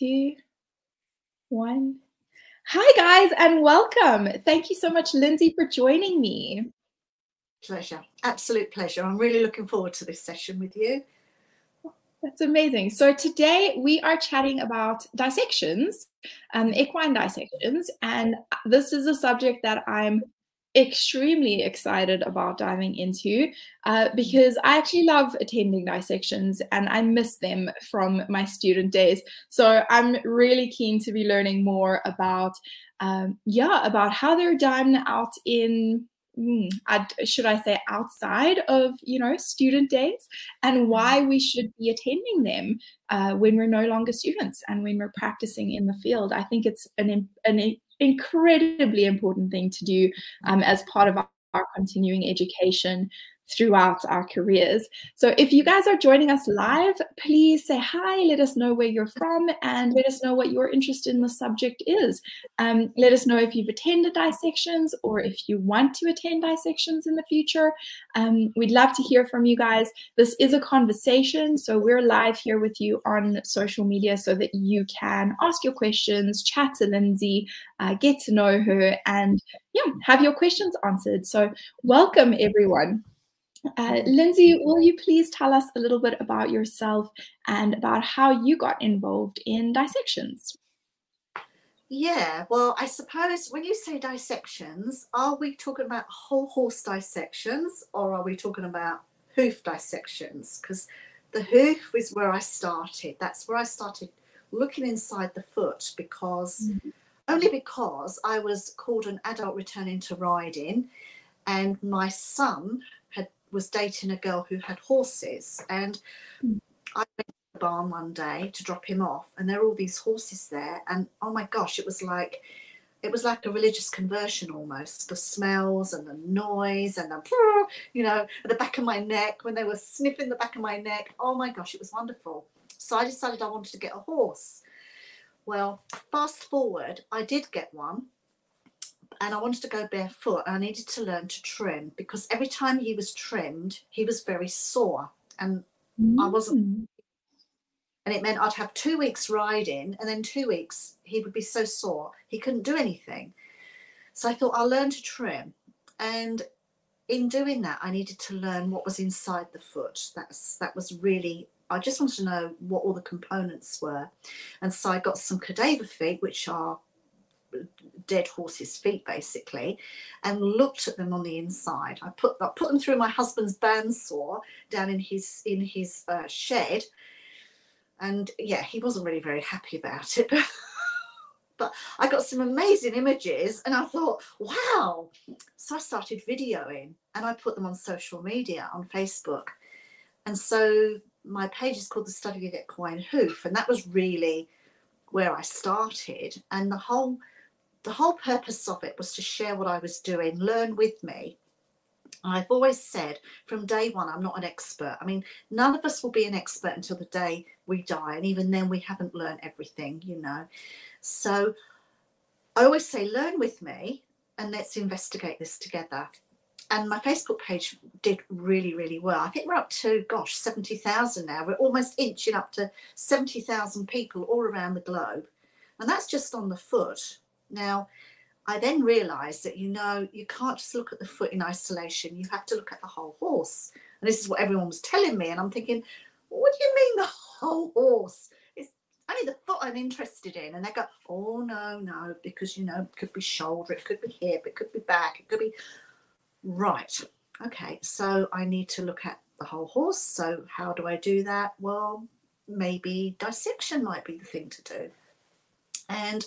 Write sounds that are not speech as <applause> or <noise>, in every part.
two, one. Hi, guys, and welcome. Thank you so much, Lindsey, for joining me. Pleasure. Absolute pleasure. I'm really looking forward to this session with you. That's amazing. So today we are chatting about dissections, um, equine dissections, and this is a subject that I'm extremely excited about diving into uh, because I actually love attending dissections and I miss them from my student days. So I'm really keen to be learning more about, um, yeah, about how they're done out in mm, should I say outside of you know student days and why mm-hmm. we should be attending them uh, when we're no longer students and when we're practicing in the field. I think it's an an incredibly important thing to do um, as part of our, our continuing education throughout our careers. So if you guys are joining us live, please say hi, let us know where you're from, and let us know what your interest in the subject is. Um, let us know if you've attended dissections or if you want to attend dissections in the future. Um, we'd love to hear from you guys. This is a conversation, so we're live here with you on social media so that you can ask your questions, chat to Lindsey, uh, get to know her, and yeah, have your questions answered. So welcome everyone. Uh, Lindsey, will you please tell us a little bit about yourself and about how you got involved in dissections? Yeah, well, I suppose when you say dissections, are we talking about whole horse dissections or are we talking about hoof dissections? Because the hoof is where I started. That's where I started looking inside the foot because mm-hmm. only because I was called an adult returning to riding and my son was dating a girl who had horses and mm. I went to the barn one day to drop him off and there were all these horses there and oh my gosh it was like it was like a religious conversion almost the smells and the noise and the you know at the back of my neck when they were sniffing the back of my neck oh my gosh it was wonderful so i decided i wanted to get a horse well fast forward i did get one and I wanted to go barefoot. And I needed to learn to trim because every time he was trimmed, he was very sore, and mm. I wasn't. Mm. And it meant I'd have two weeks riding, and then two weeks he would be so sore he couldn't do anything. So I thought I'll learn to trim, and in doing that, I needed to learn what was inside the foot. That's that was really I just wanted to know what all the components were. And so I got some cadaver feet, which are dead horse's feet basically and looked at them on the inside. I put I put them through my husband's bandsaw down in his in his uh, shed and yeah he wasn't really very happy about it. <laughs> But i got some amazing images and i thought wow! So i started videoing and i put them on social media on facebook. And so my page is called the study of equine hoof and that was really where i started. And the whole the whole purpose of it was to share what I was doing, learn with me. I've always said from day one, I'm not an expert. I mean, none of us will be an expert until the day we die. And even then, we haven't learned everything, you know. So I always say, learn with me and let's investigate this together. And my Facebook page did really, really well. I think we're up to, gosh, 70,000 now. We're almost inching up to 70,000 people all around the globe. And that's just on the foot. Now, I then realized that, you know, you can't just look at the foot in isolation. You have to look at the whole horse. And this is what everyone was telling me. And I'm thinking, what do you mean the whole horse? It's only the foot I'm interested in. And they go, oh, no, no, because, you know, it could be shoulder, it could be hip, it could be back, it could be. Right. Okay. So I need to look at the whole horse. So how do I do that? Well, maybe dissection might be the thing to do. And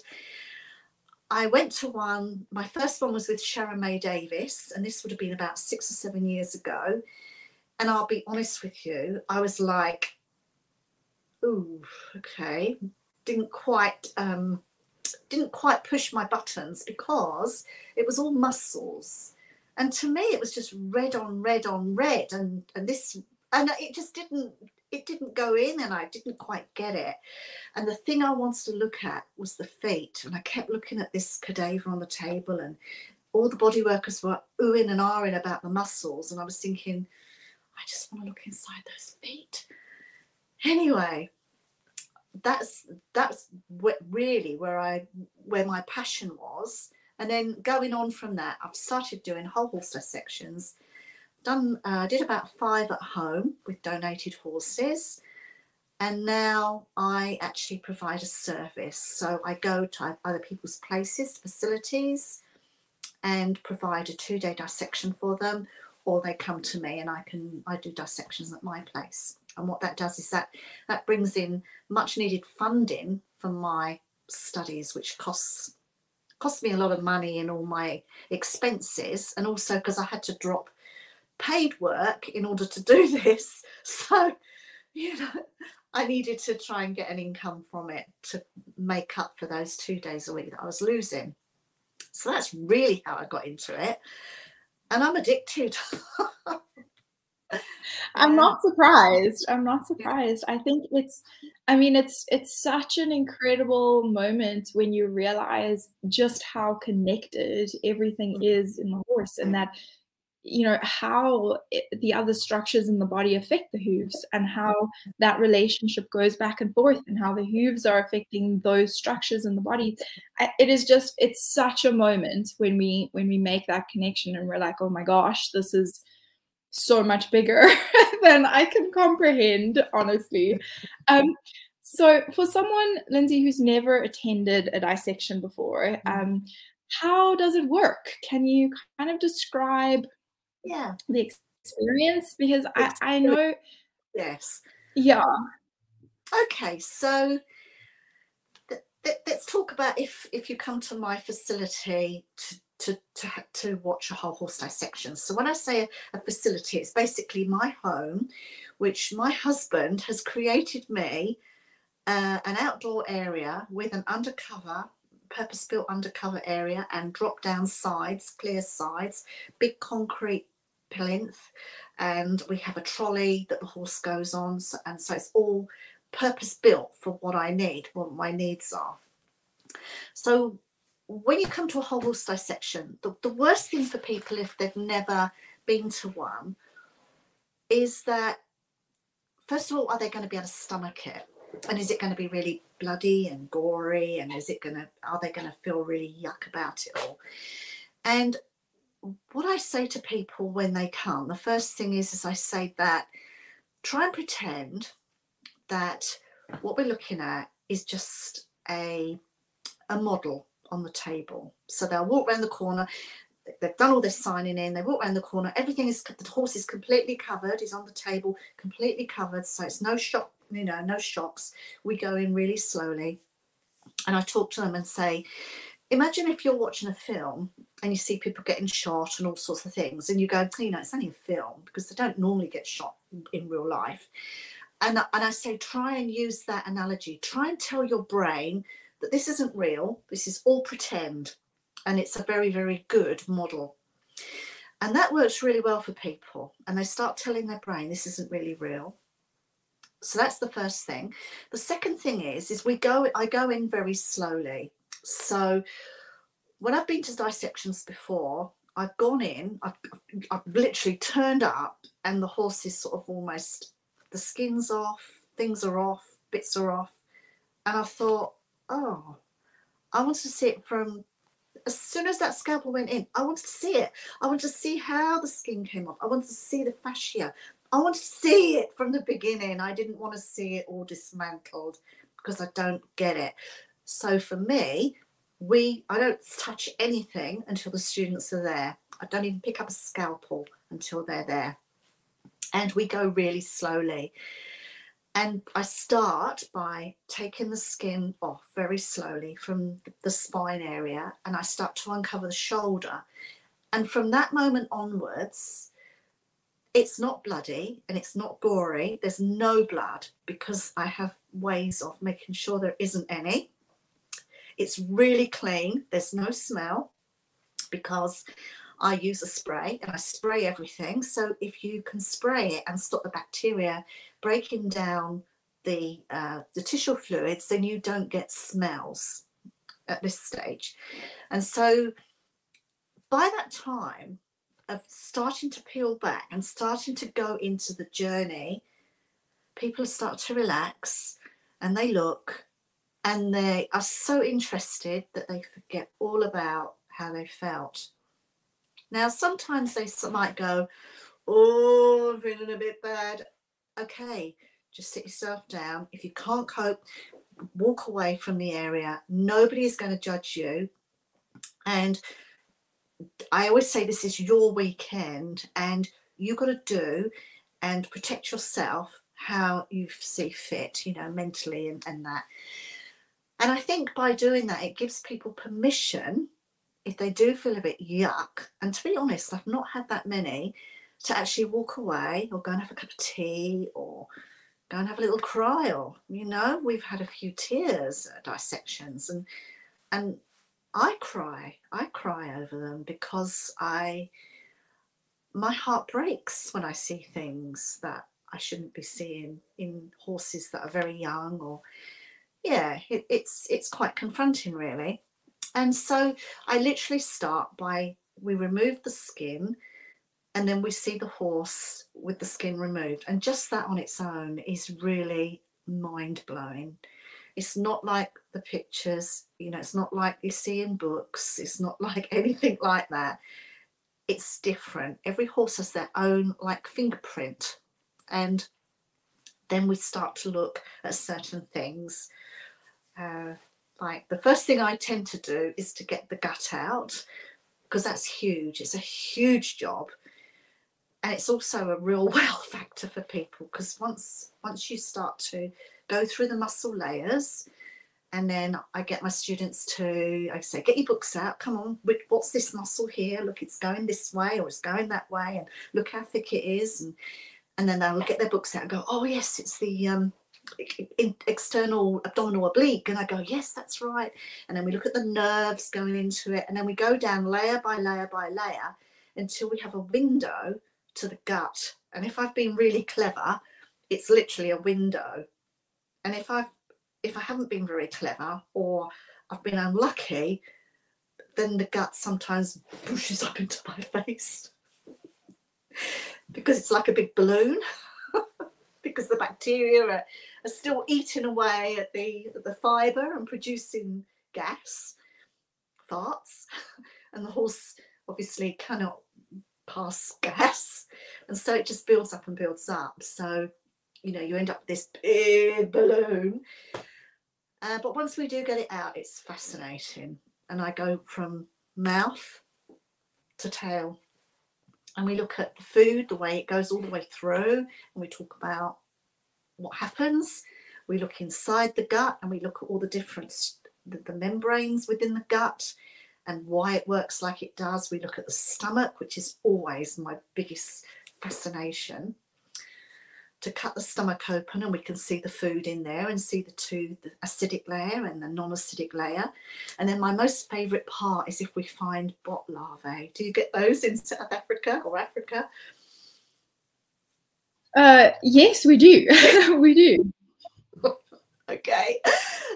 I went to one, my first one was with Sharon May Davis, and this would have been about six or seven years ago. And I'll be honest with you, I was like, ooh, okay, didn't quite um, didn't quite push my buttons because it was all muscles. And to me, it was just red on red on red, and and this and it just didn't it didn't go in and I didn't quite get it. And the thing I wanted to look at was the feet. And I kept looking at this cadaver on the table and all the body workers were oohing and ahhing about the muscles. And I was thinking, I just want to look inside those feet. Anyway, that's that's really where I where my passion was. And then going on from that, I've started doing whole horse dissections. Done, uh, did about five at home with donated horses, and now I actually provide a service. So I go to other people's places, facilities, and provide a two-day dissection for them, or they come to me and I can I do dissections at my place. And what that does is that that brings in much needed funding for my studies, which costs cost me a lot of money in all my expenses and also because I had to drop paid work in order to do <laughs> this. So, you know, I needed to try and get an income from it to make up for those two days a week that I was losing. So that's really how I got into it. And I'm addicted. <laughs> I'm not surprised. I'm not surprised. I think it's I mean it's it's such an incredible moment when you realize just how connected everything mm. is in the horse and that you know how it, the other structures in the body affect the hooves and how that relationship goes back and forth and how the hooves are affecting those structures in the body it is just it's such a moment when we when we make that connection and we're like oh my gosh this is so much bigger <laughs> than I can comprehend, honestly. Um, so, for someone, Lindsey, who's never attended a dissection before, mm-hmm. um, how does it work? Can you kind of describe yeah. the experience? Because I, I know. Yes. Yeah. Okay, so let's talk about if if you come to my facility to to, to, to watch a whole horse dissection. So when I say a, a facility, it's basically my home, which my husband has created me uh, an outdoor area with an undercover, purpose-built undercover area and drop-down sides, clear sides, big concrete plinth, and we have a trolley that the horse goes on, so, and so it's all purpose-built for what I need, what my needs are. So when you come to a whole horse dissection, the, the worst thing for people if they've never been to one is that first of all, are they going to be able to stomach it? And is it going to be really bloody and gory? And is it going to, are they going to feel really yuck about it all? And what I say to people when they come, the first thing is, is I say that try and pretend that what we're looking at is just a, a model on the table. So they'll walk around the corner. They've done all this signing in. They walk around the corner. Everything is the horse is completely covered. Is on the table, completely covered. So it's no shock. You know, no shocks. We go in really slowly, and I talk to them and say, imagine if you're watching a film and you see people getting shot and all sorts of things, and you go, oh, you know, it's only a film because they don't normally get shot in real life. And, and I say, try and use that analogy. Try and tell your brain that this isn't real, this is all pretend, and it's a very, very good model. And that works really well for people, and they start telling their brain this isn't really real. So that's the first thing. The second thing is, is we go, I go in very slowly. So when I've been to dissections before, I've gone in, I've, I've literally turned up, and the horse is sort of almost the skin's off, things are off, bits are off. And I thought, oh, I wanted to see it from as soon as that scalpel went in. I wanted to see it. I wanted to see how the skin came off. I wanted to see the fascia. I wanted to see it from the beginning. I didn't want to see it all dismantled because I don't get it. So for me, we I don't touch anything until the students are there. I don't even pick up a scalpel until they're there. And we go really slowly. And I start by taking the skin off very slowly from the spine area and I start to uncover the shoulder. And from that moment onwards, it's not bloody and it's not gory. There's no blood because I have ways of making sure there isn't any. It's really clean. There's no smell because I use a spray and I spray everything. So if you can spray it and stop the bacteria breaking down the uh, the tissue fluids, then you don't get smells at this stage. And so by that time of starting to peel back and starting to go into the journey, people start to relax and they look and they are so interested that they forget all about how they felt. Now, sometimes they might go, Oh, I'm feeling a bit bad. Okay, just sit yourself down. If you can't cope, walk away from the area. Nobody is going to judge you. And I always say this is your weekend, and you've got to do and protect yourself how you see fit, you know, mentally and, and that. And I think by doing that, it gives people permission if they do feel a bit yuck. And to be honest, I've not had that many to actually walk away or go and have a cup of tea or go and have a little cry or you know we've had a few tears at dissections and and i cry i cry over them because i my heart breaks when i see things that i shouldn't be seeing in horses that are very young or yeah it, it's it's quite confronting really. And so i literally start by we remove the skin and then we see the horse with the skin removed. And just that on its own is really mind blowing it's not like the pictures you know it's not like you see in books it's not <laughs> like anything like that. It's different. Every horse has their own like fingerprint. And then we start to look at certain things uh, like the first thing i tend to do is to get the gut out because that's huge. It's a huge job. And it's also a real <laughs> wow factor for people because once once you start to go through the muscle layers and then I get my students to I say get your books out. Come on what's this muscle here? Look it's going this way or it's going that way and look how thick it is. And and then they'll get their books out and go oh yes it's the um, external abdominal oblique and I go yes that's right and then we look at the nerves going into it and then we go down layer by layer by layer until we have a window to the gut. And if I've been really clever, it's literally a window. And if I've if I haven't been very clever or I've been unlucky, then the gut sometimes pushes up into my face <laughs> because it's like a big balloon <laughs> because the bacteria are, are still eating away at the the fiber and producing gas farts <laughs> and the horse obviously cannot pass gas. And so it just builds up and builds up. So, you know, you end up with this big balloon. Uh, but once we do get it out, it's fascinating. And I go from mouth to tail. And we look at the food, the way it goes all the way through, and we talk about what happens. We look inside the gut and we look at all the different the, the membranes within the gut and why it works like it does. We look at the stomach, which is always my biggest fascination. To cut the stomach open and we can see the food in there and see the two, the acidic layer and the non-acidic layer. And then my most favourite part is if we find bot larvae. Do you get those in South Africa or Africa? Uh, yes, we do. <laughs> we do. okay.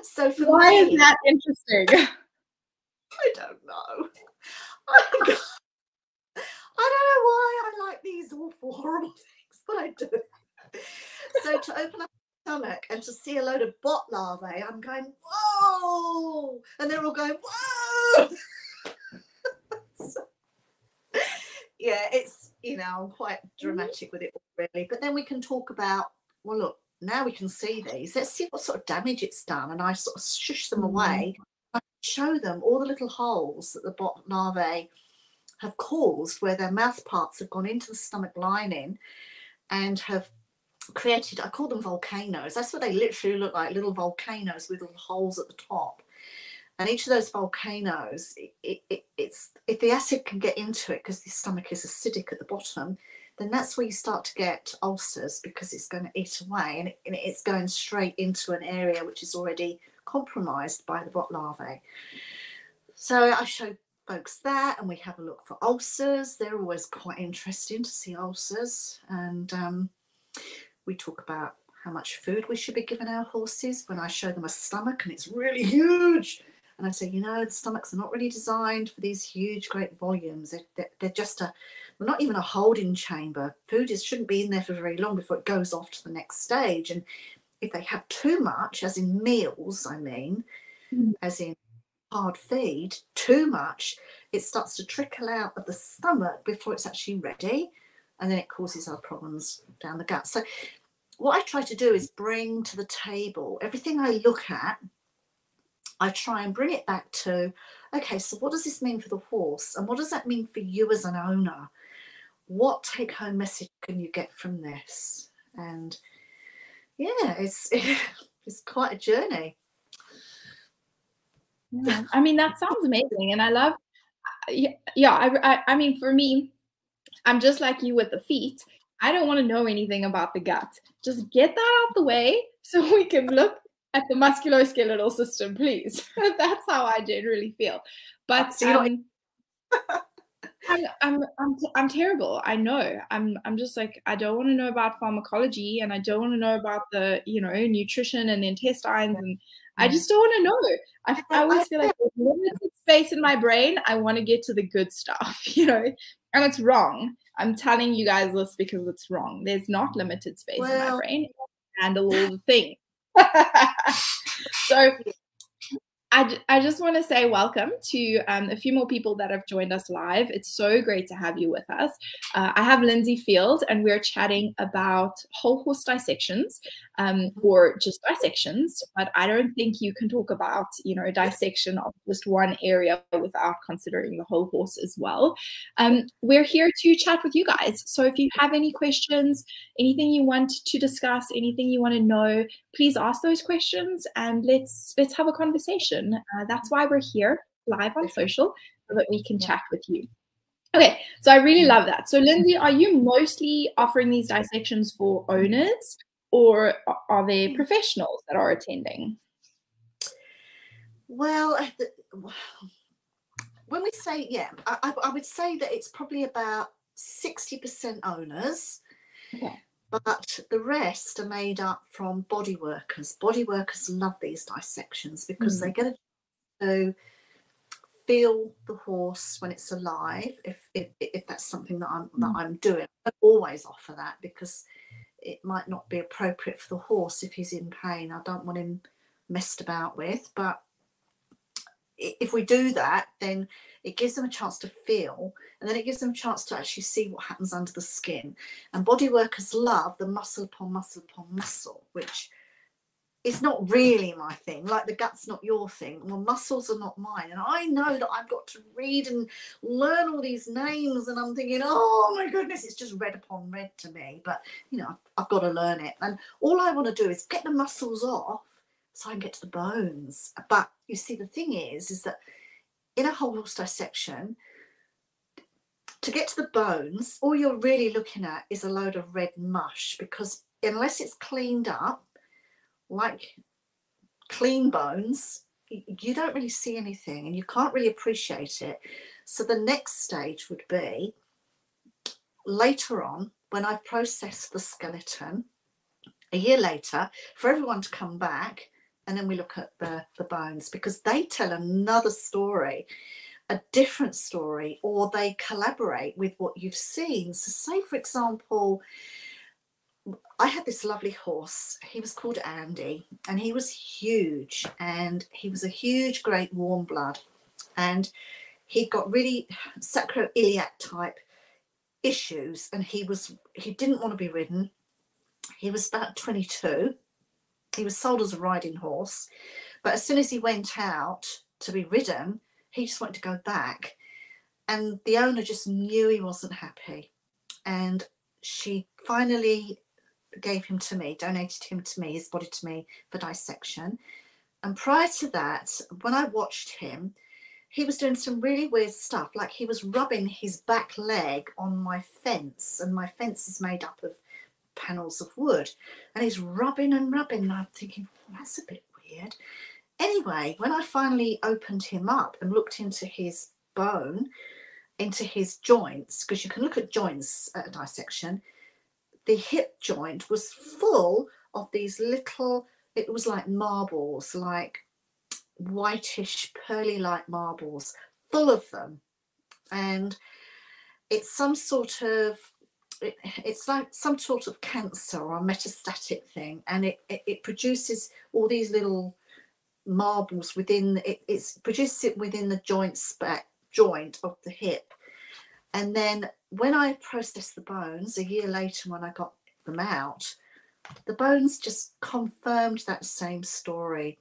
So why me, is that interesting? <laughs> I don't know. I, <laughs> don't know why I like these awful, horrible things, but I do. So to open up my stomach and to see a load of bot larvae, I'm going, whoa! And they're all going, whoa! so, yeah, it's, you know, I'm quite mm-hmm. dramatic with it really. But then we can talk about, well, look, now we can see these. Let's see what sort of damage it's done. And I sort of shush them mm-hmm. away I show them all the little holes that the bot larvae have caused where their mouth parts have gone into the stomach lining and have created, I call them volcanoes. That's what they literally look like, little volcanoes with little holes at the top. And each of those volcanoes, it, it, it's if the acid can get into it because the stomach is acidic at the bottom, then that's where you start to get ulcers because it's going to eat away and, it, and it's going straight into an area which is already compromised by the bot larvae. So I show folks that and we have a look for ulcers. They're always quite interesting to see ulcers. And um, we talk about how much food we should be giving our horses when I show them a stomach and it's really huge. And I say, you know, the stomachs are not really designed for these huge, great volumes. They're, they're, just a, well, not even a holding chamber. Food is, shouldn't be in there for very long before it goes off to the next stage. And if they have too much, as in meals, I mean, mm. as in hard feed, too much, it starts to trickle out of the stomach before it's actually ready. And then it causes our problems down the gut. So, what I try to do is bring to the table everything I look at. I try and bring it back to okay, so what does this mean for the horse? And what does that mean for you as an owner? What take home message can you get from this? And yeah, it's <laughs> it's quite a journey. Yeah. I mean, that sounds amazing. And I love, uh, yeah, yeah I, I, I mean, for me, I'm just like you with the feet. I don't want to know anything about the gut. Just get that out the way <laughs> so we can look at the musculoskeletal system, please. <laughs> That's how I generally feel. But um, <laughs> I'm, I'm, I'm, I'm terrible. I know. I'm, I'm just like, I don't want to know about pharmacology and I don't want to know about the, you know, nutrition and intestines. And I just don't want to know. I, I always feel like there's limited space in my brain. I want to get to the good stuff, <laughs> you know, and it's wrong. I'm telling you guys this because it's wrong. There's not limited space well, in my brain. handle all the things. <laughs> so I, I just want to say welcome to um, a few more people that have joined us live. It's so great to have you with us. Uh, I have Lindsey Field, and we're chatting about whole horse dissections um, or just dissections. But I don't think you can talk about, you know, dissection of just one area without considering the whole horse as well. Um, we're here to chat with you guys. So if you have any questions, anything you want to discuss, anything you want to know, please ask those questions, and let's let's have a conversation Uh, that's why we're here live on social so that we can chat with you. Okay, so I really love that. So, Lindsey, are you mostly offering these dissections for owners or are there professionals that are attending? Well, when we say, yeah, I, I would say that it's probably about 60% owners. Okay but the rest are made up from body workers. Body workers love these dissections because mm. they get to feel the horse when it's alive. If if, if that's something that I'm mm. that I'm doing, I always offer that because it might not be appropriate for the horse if he's in pain. I don't want him messed about with, but if we do that, then it gives them a chance to feel and then it gives them a chance to actually see what happens under the skin. And body workers love the muscle upon muscle upon muscle, which is not really my thing. Like the gut's not your thing. Well, muscles are not mine. And I know that I've got to read and learn all these names, and I'm thinking, oh my goodness, it's just red upon red to me. But you know, I've got to learn it. And all I want to do is get the muscles off so I can get to the bones. But you see, the thing is, is that in a whole horse dissection, to get to the bones, all you're really looking at is a load of red mush because unless it's cleaned up, like clean bones, you don't really see anything and you can't really appreciate it. So the next stage would be later on when I've processed the skeleton, a year later, for everyone to come back and then we look at the, the bones because they tell another story a different story or they collaborate with what you've seen so say for example i had this lovely horse he was called andy and he was huge and he was a huge great warm blood and he got really sacroiliac type issues and he was he didn't want to be ridden he was about 22 he was sold as a riding horse, but as soon as he went out to be ridden, he just wanted to go back. And the owner just knew he wasn't happy. And she finally gave him to me, donated him to me, his body to me for dissection. And prior to that, when I watched him, he was doing some really weird stuff. Like he was rubbing his back leg on my fence, and my fence is made up of panels of wood and he's rubbing and rubbing and I'm thinking that's a bit weird anyway when I finally opened him up and looked into his bone into his joints because you can look at joints at a dissection the hip joint was full of these little it was like marbles like whitish pearly like marbles full of them and it's some sort of it, it's like some sort of cancer or metastatic thing, and it, it, it produces all these little marbles within it. It's produces it within the joint spec joint of the hip, and then when I processed the bones a year later, when I got them out, the bones just confirmed that same story.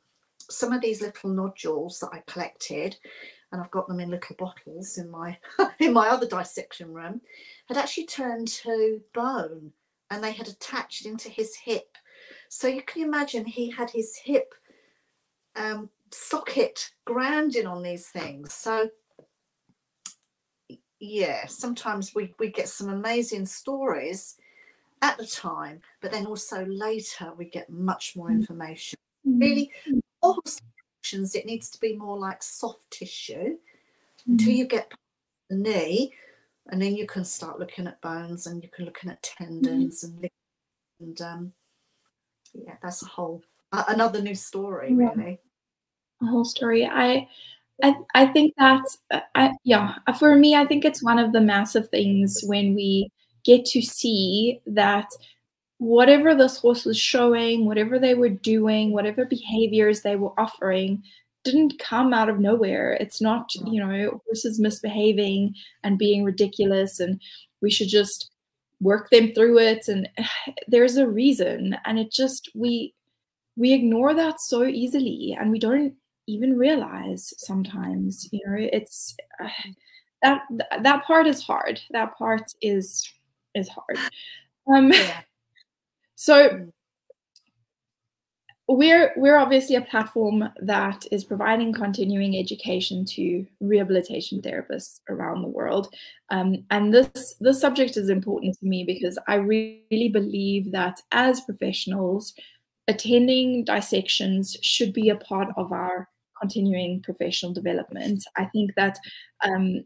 Some of these little nodules that I collected, and I've got them in little bottles in my <laughs> in my other dissection room, had actually turned to bone and they had attached into his hip. So you can imagine he had his hip um, socket grounding on these things. So yeah, sometimes we, we get some amazing stories at the time, but then also later we get much more mm. information. Mm-hmm. Really, all sections, it needs to be more like soft tissue mm-hmm. until you get the knee and then you can start looking at bones and you can looking at tendons mm-hmm. and and um, yeah, that's a whole uh, another new story, yeah. really. A whole story. I. I, I think that's uh, I, yeah for me I think it's one of the massive things when we get to see that whatever this horse was showing, whatever they were doing, whatever behaviors they were offering, didn't come out of nowhere. It's not, you know, horses misbehaving and being ridiculous and we should just work them through it and <sighs> there's a reason and it just we we ignore that so easily and we don't even realize sometimes you know it's uh, that that part is hard. That part is is hard. Um yeah. <laughs> so mm. we're we're obviously a platform that is providing continuing education to rehabilitation therapists around the world. Um, and this this subject is important to me because i really believe that as professionals attending dissections should be a part of our continuing professional development. I think that um,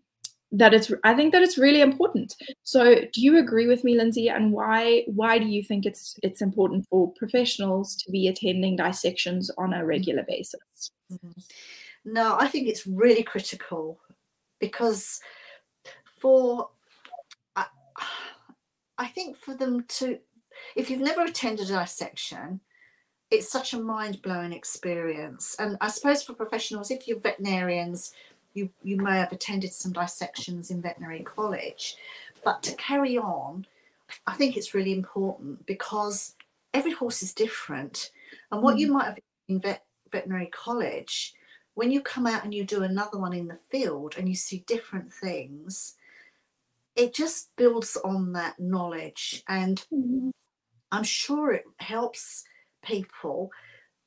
that it's i think that it's really important. So do you agree with me lindsey and why why do you think it's it's important for professionals to be attending dissections on a regular basis? Mm-hmm. no i think it's really critical because for I, I think for them to if you've never attended a dissection it's such a mind-blowing experience and i suppose for professionals if you're veterinarians you, you may have attended some dissections in veterinary college, but to carry on, I think it's really important because every horse is different. And what mm. you might have in vet, veterinary college, when you come out and you do another one in the field and you see different things, it just builds on that knowledge. And mm. I'm sure it helps people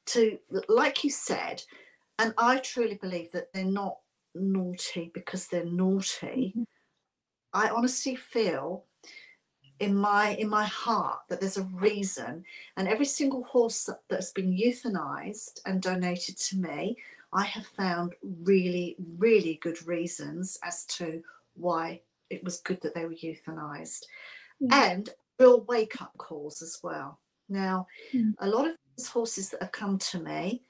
to, like you said, and I truly believe that they're not naughty because they're naughty. Mm-hmm. I honestly feel in my in my heart that there's a reason and every single horse that, that's been euthanized and donated to me i have found really really good reasons as to why it was good that they were euthanized mm. and real wake up calls as well now mm. a lot of these horses that have come to me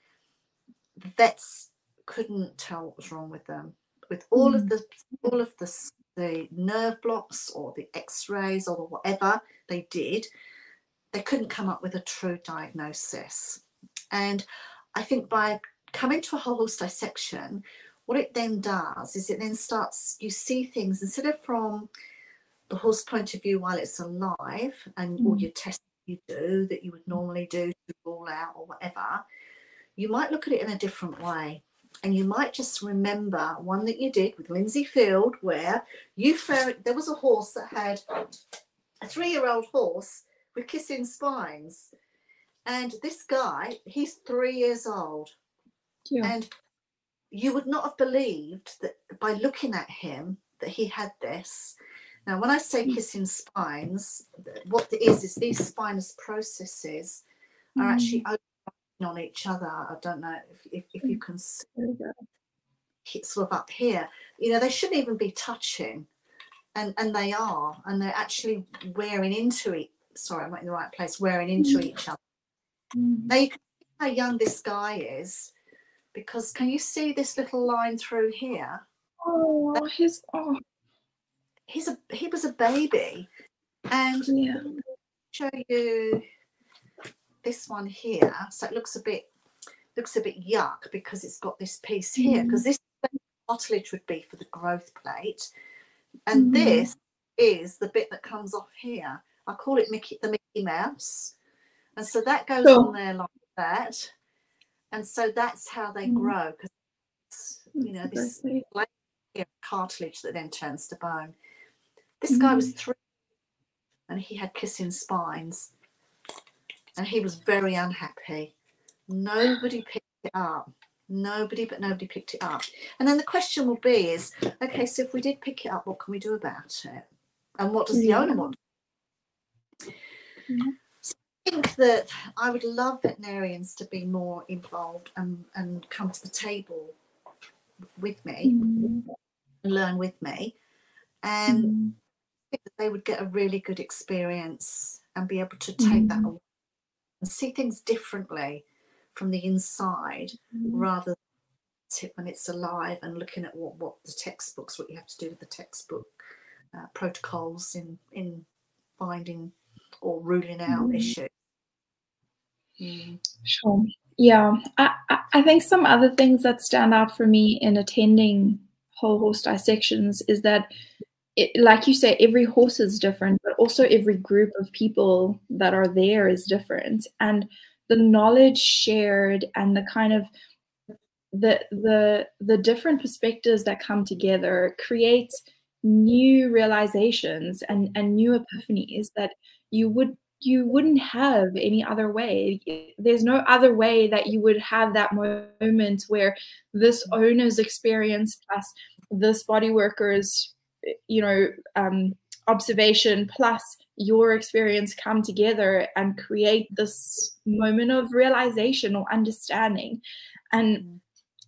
vets couldn't tell what was wrong with them. With all mm. of the all of the the nerve blocks or the X-rays or whatever they did, they couldn't come up with a true diagnosis. And I think by coming to a whole horse dissection, what it then does is it then starts you see things instead of from the horse point of view while it's alive and mm. all your tests you do that you would normally do to rule out or whatever, you might look at it in a different way. And you might just remember one that you did with Lindsey Field where you ferret there was a horse that had a three-year-old horse with kissing spines. And this guy he's three years old. Yeah. and you would not have believed that by looking at him that he had this now when i say hmm. kissing spines what it is is these spinous processes are mm. actually on each other. I don't know if, if, if you can see sort of up here. You know, they shouldn't even be touching. And and they are, and they're actually wearing into it. Sorry, I'm not in the right place, wearing into mm. each other. Mm. Now you can see how young this guy is, because can you see this little line through here? Oh, he's oh. He's a he was a baby, And Yeah. show you this one here. So it looks a bit looks a bit yuck because it's got this piece here Mm. because this is where the cartilage would be for the growth plate, and Mm. this is the bit that comes off here. I call it Mickey the Mickey Mouse, and so that goes on there like that, and so that's how they Mm. grow because you know this cartilage that then turns to bone. This guy was three and he had kissing spines and he was very unhappy. Nobody picked it up. Nobody but nobody picked it up. And then the question will be is okay, so if we did pick it up, what can we do about it? And what does the Yeah. owner want? Yeah. So I think that I would love veterinarians to be more involved and, and come to the table with me Mm. and learn with me. And Mm. Think that they would get a really good experience and be able to take that Mm. away and see things differently from the inside Mm. rather than when it's alive and looking at what, what the textbooks, what you have to do with the textbook uh, protocols in in finding or ruling out Mm. issues. Mm. Sure. Yeah. I, I- I think some other things that stand out for me in attending whole horse dissections is that, it, like you say, every horse is different, but also every group of people that are there is different. And the knowledge shared and the kind of the the the different perspectives that come together create new realizations and and new epiphanies that you would you wouldn't have any other way there's no other way that you would have that moment where this owner's experience plus this body worker's you know um, observation plus your experience come together and create this moment of realization or understanding. And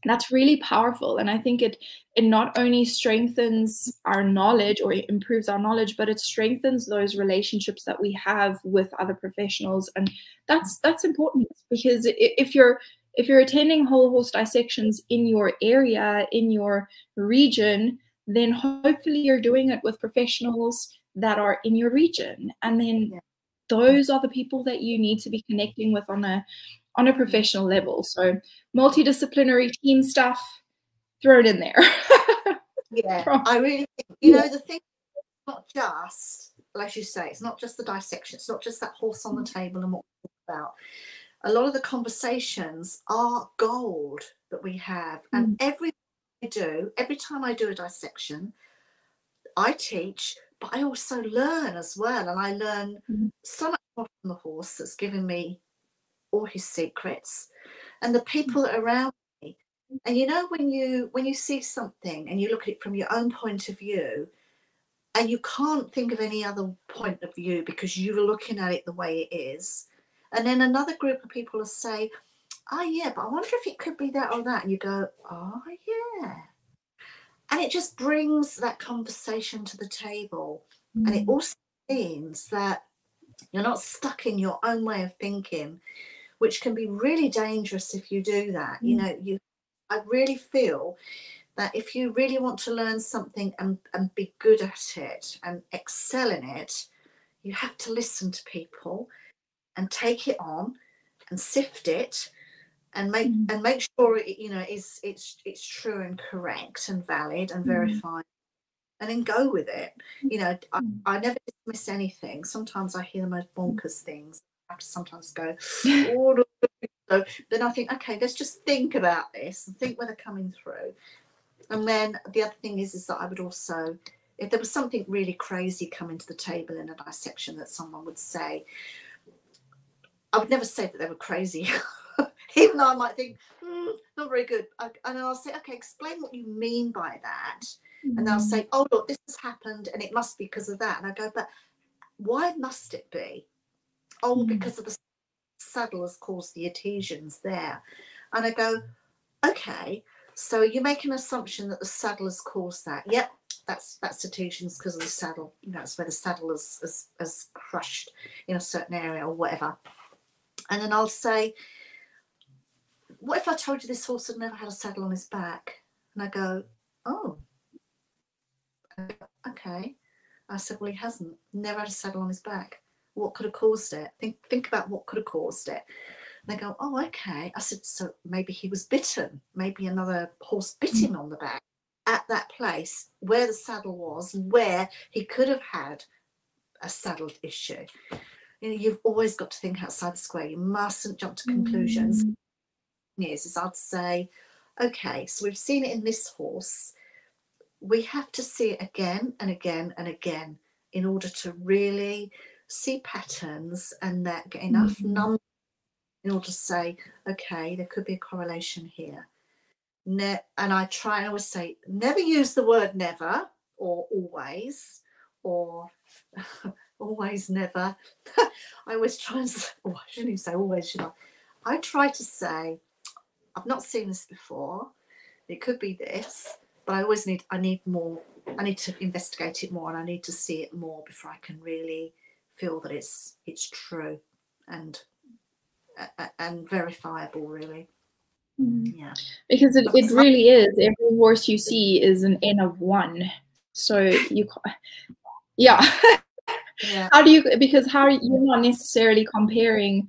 that's really powerful. And i think it it not only strengthens our knowledge or it improves our knowledge but it strengthens those relationships that we have with other professionals. And that's that's important because if you're if you're attending whole horse dissections in your area in your region then hopefully you're doing it with professionals that are in your region and then Yeah. those are the people that you need to be connecting with on a on a professional level so multidisciplinary team stuff thrown in there <laughs> Yeah, From- I really think, you know, the thing not just, as you say, it's not just the dissection, it's not just that horse on the mm. table and what we talk about. A lot of the conversations are gold that we have. And mm. every do, every time I do a dissection, I teach, but I also learn as well. And I learn Mhm. so much more from the horse that's giving me all his secrets and the people are around me and you know when you when you see something and you look at it from your own point of view and you can't think of any other point of view because you're looking at it the way it is and then another group of people will say oh yeah but i wonder if it could be that or that and you go oh yeah and it just brings that conversation to the table and it also means that you're not stuck in your own way of thinking which can be really dangerous if you do that you Mm. know you i really feel that if you really want to learn something and, and be good at it and excel in it you have to listen to people and take it on and sift it and make Mm. and make sure it you know is it's it's true and correct and valid and Mm. verified and then go with it. You know I, Mm. I never dismiss anything. Sometimes i hear the most bonkers things. I have to sometimes go <laughs> oh, so then i think okay let's just think about this and think where they're coming through. And then the other thing is is that i would also if there was something really crazy coming to the table in a dissection that someone would say i would never say that they were crazy <laughs> <laughs> even though i might think hmm, not very good I, and i'll say okay explain what you mean by that and they'll say, "Oh, look, this has happened, and it must be because of that." And I go, "But why must it be?" Oh, Mm. because of the saddle has caused the adhesions there. And I go, "Okay, so you make an assumption that the saddle has caused that. Yep, that's that's adhesions because of the saddle. You know, it's where the saddle is has, has crushed in a certain area or whatever." And then I'll say, "What if I told you this horse had never had a saddle on his back?" And I go, "Oh." okay I said, well, he hasn't. Never had a saddle on his back. What could have caused it? Think think about what could have caused it. And they go, oh, okay. I said, so maybe he was bitten. Maybe another horse bit him on the back at that place where the saddle was, where he could have had a saddled issue. You know, you've always got to think outside the square. You mustn't jump to conclusions. Mm. Yes, is I'd say, okay, so we've seen it in this horse. We have to see it again and again and again in order to really see patterns and that get enough mm-hmm. numbers in order to say, okay, there could be a correlation here. Ne- and I try and always say, never use the word never or always or <laughs> always never. <laughs> I always try and say, oh, I shouldn't even say always, should I? I try to say, I've not seen this before. It could be this, but I always need, I need more, I need to investigate it more and I need to see it more before I can really feel that it's it's true and and verifiable really mm-hmm. yeah because it, it really is every horse you see is an n of one so you yeah, yeah. how do you because how you're not necessarily comparing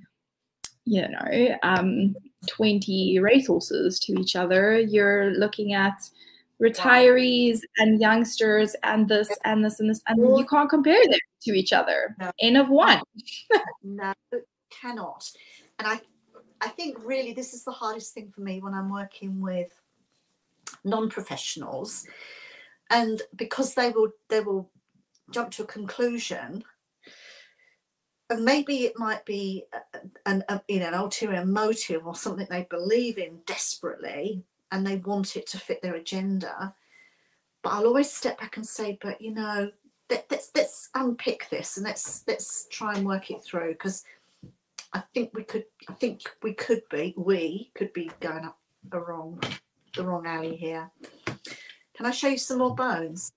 you know um 20 racehorses to each other. You're looking at retirees and youngsters and this and this and this and you can't compare them to each other. No. n of one. No cannot. And i i think really this is the hardest thing for me when i'm working with non-professionals. And because they will they will jump to a conclusion and maybe it might be uh, uh, an, a, you know, an ulterior motive or something they believe in desperately and they want it to fit their agenda. But I'll always step back and say, but you know, let, let's let's unpick this and let's let's try and work it through because I think we could I think we could be we could be going up the wrong the wrong alley here. Can I show you some more bones?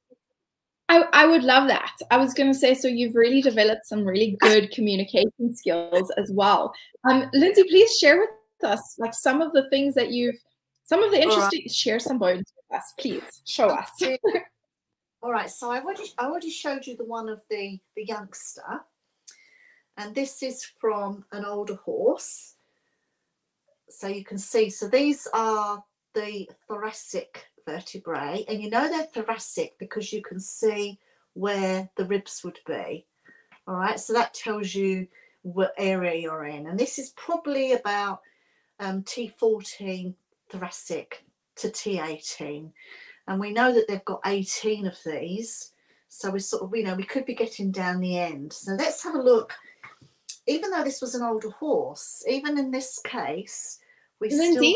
I, I would love that. I was going to say, so you've really developed some really good communication skills as well. Um, Lindsey, please share with us like some of the things that you've some of the interesting, right. share some bones with us, please. Show us. <laughs> All right, so I already, I already showed you the one of the, the youngster. And this is from an older horse. So you can see, so these are the thoracic vertebrae. And you know they're thoracic because you can see where the ribs would be. All right, so that tells you what area you're in. And this is probably about um, T14 thoracic to T18. And we know that they've got 18 of these. So we sort of, you know, we could be getting down the end. So let's have a look. Even though this was an older horse, even in this case, we still...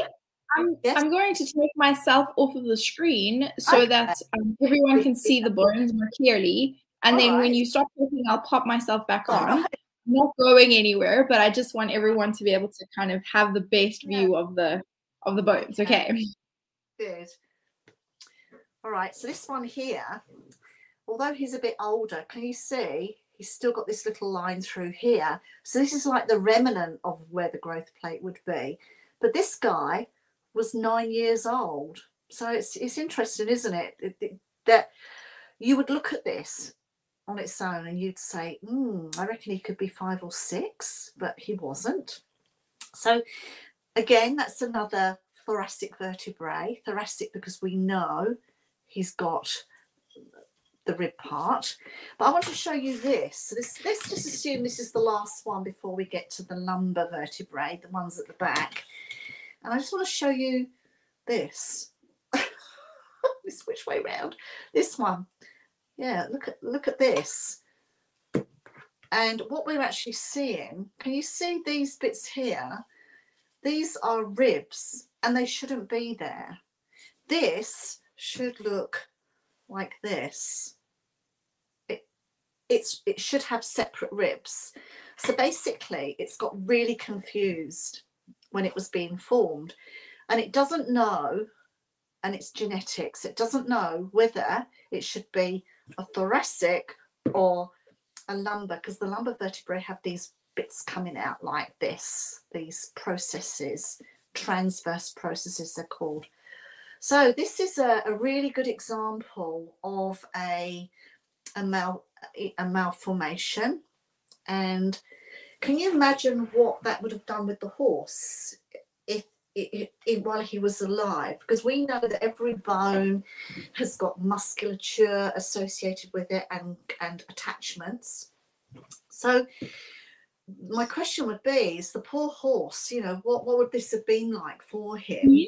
I'm, yes? I'm going to take myself off of the screen so okay. that um, everyone can see the bones more clearly. And All then right. when you stop talking, I'll pop myself back on. Right. not going anywhere, but I just want everyone to be able to kind of have the best view yeah. of the of the bones. Okay. Good. All right. So this one here, although he's a bit older, can you see he's still got this little line through here? So this is like the remnant of where the growth plate would be. But this guy was nine years old. So it's it's interesting, isn't it? that you would look at this on its own and you'd say, mm, I reckon he could be five or six, but he wasn't. So Again, that's another thoracic vertebrae. Thoracic because we know he's got the rib part. But I want to show you this. So this. Let's just assume this is the last one before we get to the lumbar vertebrae, the ones at the back. And I just want to show you this. <laughs> this which way round? This one. Yeah, look at look at this. And what we're actually seeing, can you see these bits here? These are ribs and they shouldn't be there. This should look like this. It, it's, it should have separate ribs. So basically, it's got really confused when it was being formed. And it doesn't know, and it's genetics, it doesn't know whether it should be a thoracic or a lumbar, because the lumbar vertebrae have these bits coming out like this, these processes, transverse processes they're called. So this is a, a really good example of a, a, mal, a malformation. And can you imagine what that would have done with the horse if it, while he was alive? Because we know that every bone has got musculature associated with it and, and attachments. So my question would be is the poor horse you know what what would this have been like for him yeah.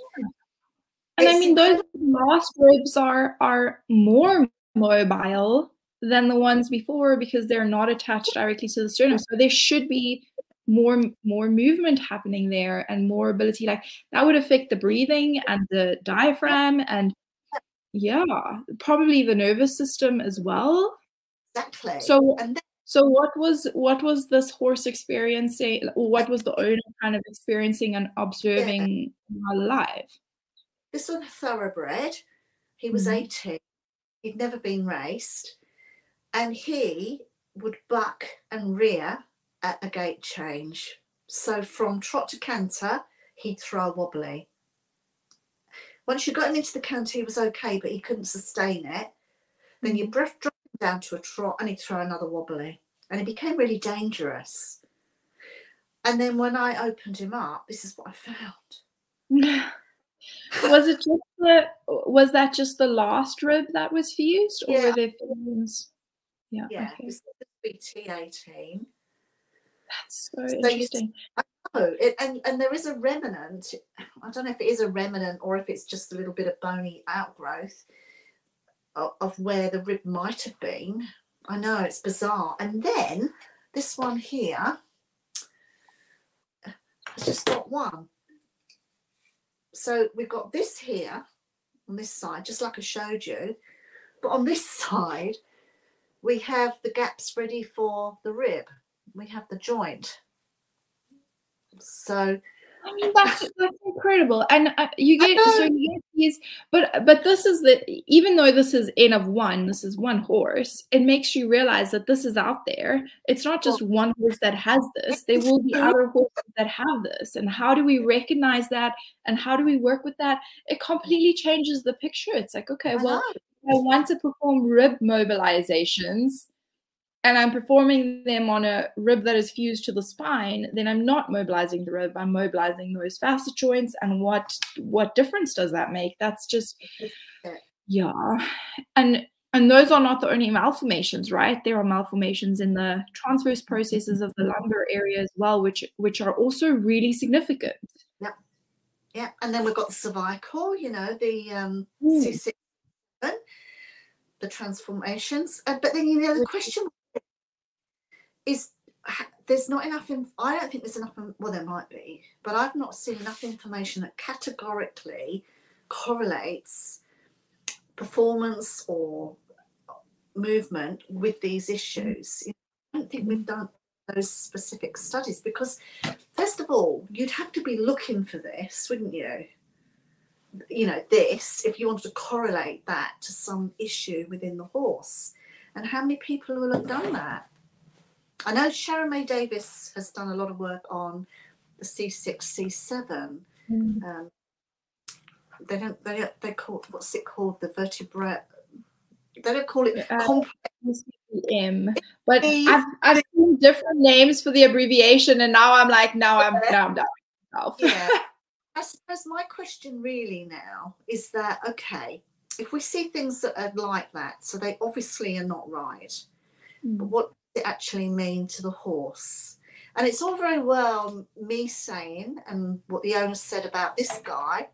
and it's i mean those last ribs are are more mobile than the ones before because they're not attached directly to the sternum so there should be more more movement happening there and more ability like that would affect the breathing and the diaphragm and yeah probably the nervous system as well exactly so and so what was what was this horse experiencing? What was the owner kind of experiencing and observing yeah. alive? This was a thoroughbred. He was mm-hmm. 18. He'd never been raced. And he would buck and rear at a gait change. So from trot to canter, he'd throw a wobbly. Once you got him into the canter, he was okay, but he couldn't sustain it. Then you mm-hmm. drop him down to a trot and he'd throw another wobbly and it became really dangerous. And then when I opened him up, this is what I found. was it just the was that just the last rib that was fused or yeah. were there fuse? Yeah, yeah, okay. it's BT eighteen. That's so, so interesting. I know, it, and and there is a remnant. I don't know if it is a remnant or if it's just a little bit of bony outgrowth of, of where the rib might have been. I know it's bizarre. And then this one here has just got one. So we've got this here on this side, just like I showed you. But on this <laughs> side, we have the gaps ready for the rib. We have the joint. So I mean, that's, that's incredible. And uh, you get so you get these, but but this is the even though this is N of one, this is one horse. It makes you realize that this is out there. It's not just one horse that has this. There will be other horses that have this. And how do we recognize that? And how do we work with that? It completely changes the picture. It's like, okay, well, I want to perform rib mobilizations and I'm performing them on a rib that is fused to the spine, then I'm not mobilizing the rib. I'm mobilizing those facet joints. And what what difference does that make? That's just yeah. And and those are not the only malformations, right? There are malformations in the transverse processes of the lumbar area as well, which which are also really significant. Yeah. Yeah. And then we've got the cervical, you know, the um C6 the transformations. Uh, but then you know the question is there's not enough. In, I don't think there's enough. Well, there might be, but I've not seen enough information that categorically correlates performance or movement with these issues. I don't think we've done those specific studies because, first of all, you'd have to be looking for this, wouldn't you? You know, this if you wanted to correlate that to some issue within the horse. And how many people will have done that? I know Sharon May Davis has done a lot of work on the C6, C7. Mm. Um, they don't, they, don't, they call what's it called? The vertebrate. They don't call it uh, complex. M, but I've, I've seen different names for the abbreviation, and now I'm like, now I'm now I'm down myself. Yeah. <laughs> I suppose my question really now is that okay, if we see things that are like that, so they obviously are not right. Mm. But what does it actually mean to the horse? And it's all very well me saying, and what the owner said about this guy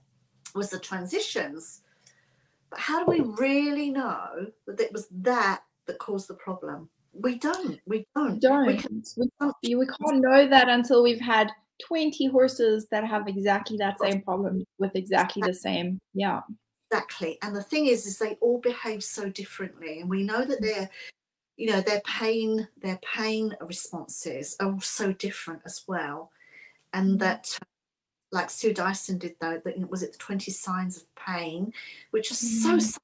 was the transitions. But how do we really know that it was that that caused the problem? We don't. We don't. Don't. We, can, we, can't, we can't know that until we've had 20 horses that have exactly that same problem with exactly the same. Yeah. Exactly. And the thing is, is they all behave so differently. And we know that they're you know their pain their pain responses are so different as well and mm-hmm. that like sue dyson did though that was it the 20 signs of pain which are mm. so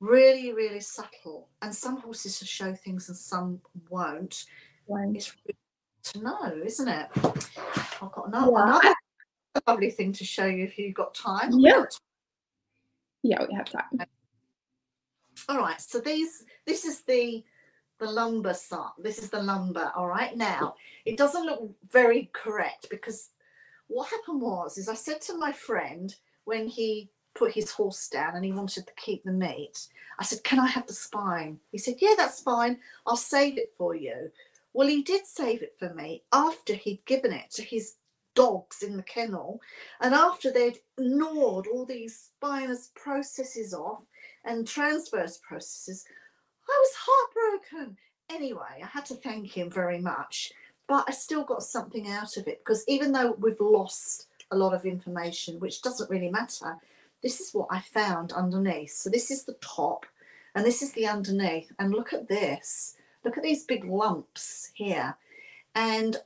really really subtle and some horses will show things and some won't right. it's really to know isn't it i've got another, yeah. another lovely thing to show you if you've got time yeah yeah we have time all right so these this is the the lumbar side. This is the lumbar. All right. Now it doesn't look very correct because what happened was is I said to my friend when he put his horse down and he wanted to keep the meat, I said, Can I have the spine? He said, Yeah, that's fine. I'll save it for you. Well, he did save it for me after he'd given it to his dogs in the kennel and after they'd gnawed all these spinous processes off and transverse processes. I was heartbroken. Anyway, I had to thank him very much, but I still got something out of it because even though we've lost a lot of information, which doesn't really matter, this is what I found underneath. So this is the top and this is the underneath. And look at this. Look at these big lumps here. And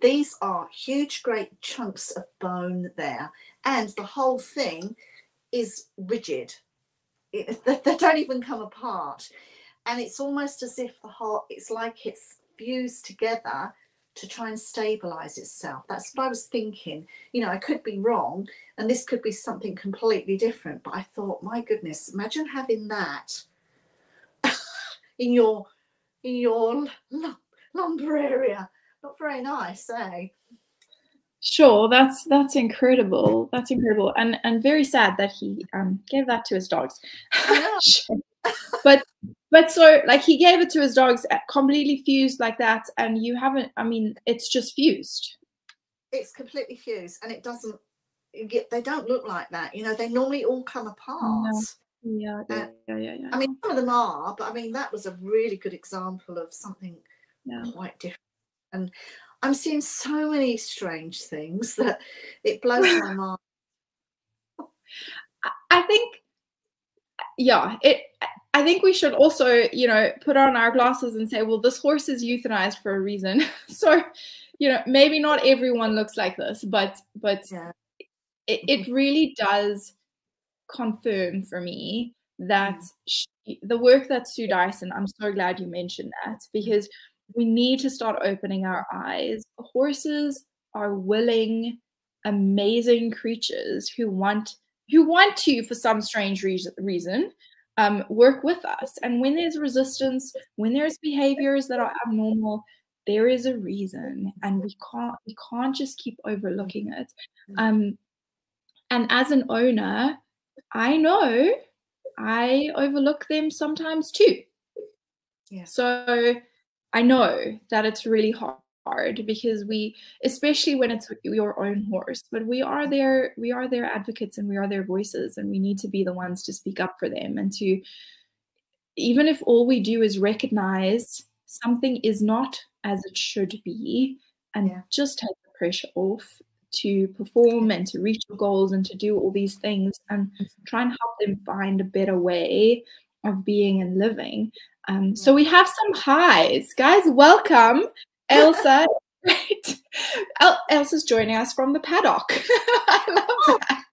these are huge, great chunks of bone there. And the whole thing is rigid. It, <laughs> they don't even come apart. And it's almost as if the whole, it's like it's fused together to try and stabilize itself. That's what I was thinking. You know, I could be wrong and this could be something completely different. But I thought, my goodness, imagine having that <laughs> in your in your lumbar area. Not very nice, eh? Sure, that's that's incredible. That's incredible, and and very sad that he um, gave that to his dogs. <laughs> but but so like he gave it to his dogs uh, completely fused like that and you haven't i mean it's just fused it's completely fused and it doesn't get they don't look like that you know they normally all come apart yeah yeah, uh, yeah yeah yeah i mean some of them are but i mean that was a really good example of something yeah. quite different and i'm seeing so many strange things that it blows my <laughs> mind i think yeah it I think we should also, you know, put on our glasses and say, well, this horse is euthanized for a reason. <laughs> so, you know, maybe not everyone looks like this, but but yeah. it, it really does confirm for me that mm. she, the work that Sue Dyson, I'm so glad you mentioned that because we need to start opening our eyes. Horses are willing, amazing creatures who want who want to, for some strange reason, um, work with us. And when there's resistance, when there's behaviors that are abnormal, there is a reason, and we can't we can't just keep overlooking it. Mm. Um, and as an owner, I know I overlook them sometimes too. Yeah. So I know that it's really hard because we especially when it's your own horse but we are their we are their advocates and we are their voices and we need to be the ones to speak up for them and to even if all we do is recognize something is not as it should be and yeah. just take the pressure off to perform and to reach your goals and to do all these things and mm-hmm. try and help them find a better way of being and living um, so we have some highs guys welcome <laughs> Elsa, right? El- Elsa's joining us from the paddock. <laughs> I love that.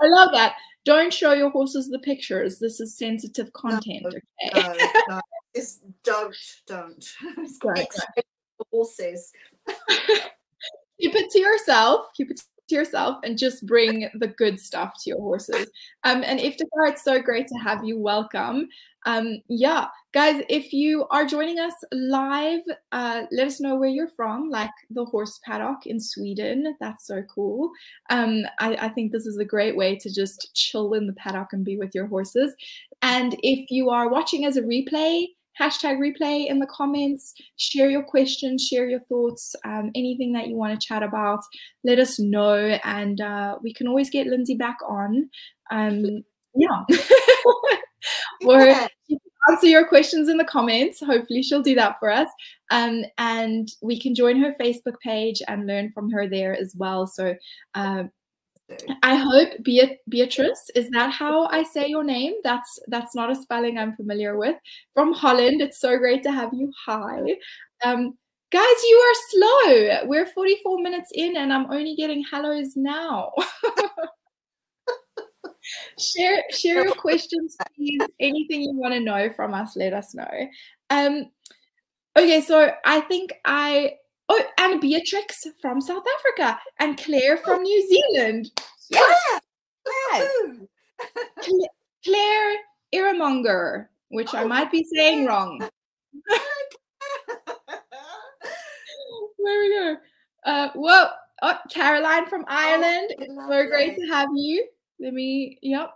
I love that. Don't show your horses the pictures. This is sensitive content. No, okay. no, <laughs> no. It's don't, don't. It's horses. Keep it to yourself. Keep it to yourself and just bring the good stuff to your horses. Um, and Iftikhar, it's so great to have you. Welcome. Um, yeah, guys, if you are joining us live, uh, let us know where you're from, like the horse paddock in Sweden. That's so cool. Um, I, I think this is a great way to just chill in the paddock and be with your horses. And if you are watching as a replay, hashtag replay in the comments. Share your questions, share your thoughts, um, anything that you want to chat about. Let us know, and uh, we can always get Lindsey back on. Um, yeah. <laughs> or answer your questions in the comments. Hopefully, she'll do that for us. Um, and we can join her Facebook page and learn from her there as well. So, uh, I hope Beat- Beatrice is that how I say your name? That's that's not a spelling I'm familiar with. From Holland, it's so great to have you. Hi, um, guys, you are slow. We're 44 minutes in, and I'm only getting hellos now. <laughs> share share your questions, please. Anything you want to know from us, let us know. Um, okay, so I think I Oh, and Beatrix from South Africa and Claire from New Zealand. Yes. yes. Claire Iramonger. which oh, I might be saying wrong. <laughs> There we go. Uh, well, oh, Caroline from oh, Ireland. Oh, so great to have you. Let me, yep.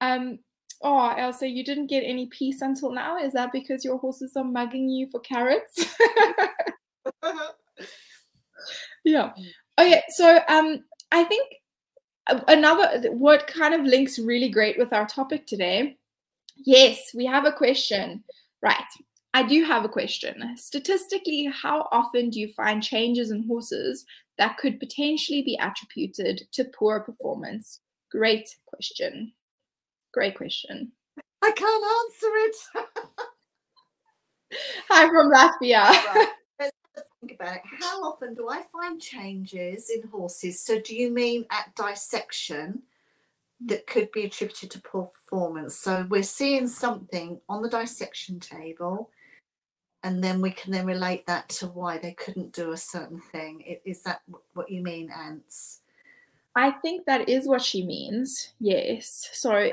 Um, oh, Elsa, you didn't get any peace until now. Is that because your horses are mugging you for carrots? <laughs> <laughs> yeah. Okay, so um, I think another what kind of links really great with our topic today. Yes, we have a question. Right. I do have a question. Statistically, how often do you find changes in horses that could potentially be attributed to poor performance? Great question. Great question. I can't answer it. <laughs> Hi from Latvia. Right. Think about it. How often do I find changes in horses? So, do you mean at dissection that could be attributed to poor performance? So, we're seeing something on the dissection table and then we can then relate that to why they couldn't do a certain thing. Is that what you mean, Ants? I think that is what she means. Yes. So,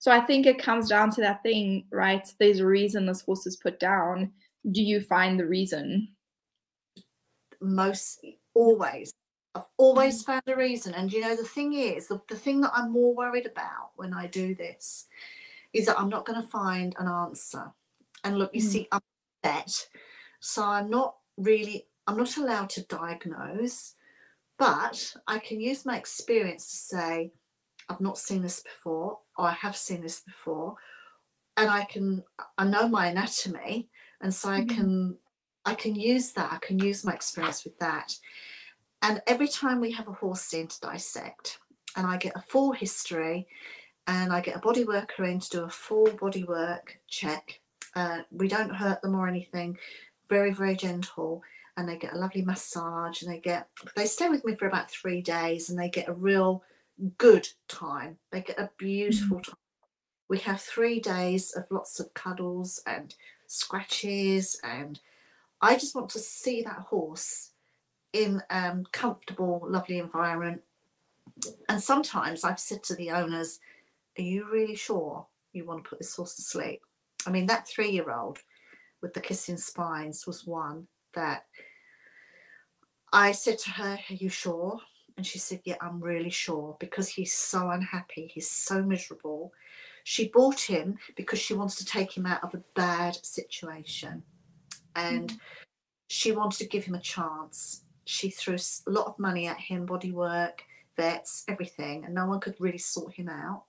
so I think it comes down to that thing, right? There's a reason this horse is put down. Do you find the reason? Most always. I've always mm. found a reason. And you know, the thing is, the, the thing that I'm more worried about when I do this is that I'm not going to find an answer. And look, you mm. see, I'm vet, so I'm not really, I'm not allowed to diagnose, but I can use my experience to say, I've not seen this before, or I have seen this before, and I can, I know my anatomy, and so I mm-hmm. can, I can use that. I can use my experience with that. And every time we have a horse in to dissect, and I get a full history, and I get a body worker in to do a full body work check uh, we don't hurt them or anything. Very, very gentle. And they get a lovely massage and they get, they stay with me for about three days and they get a real good time. They get a beautiful mm-hmm. time. We have three days of lots of cuddles and scratches. And I just want to see that horse in um, comfortable, lovely environment. And sometimes I've said to the owners, Are you really sure you want to put this horse to sleep? I mean, that three year old with the kissing spines was one that I said to her, Are you sure? And she said, Yeah, I'm really sure because he's so unhappy. He's so miserable. She bought him because she wants to take him out of a bad situation. And mm-hmm. she wanted to give him a chance. She threw a lot of money at him, body work, vets, everything, and no one could really sort him out.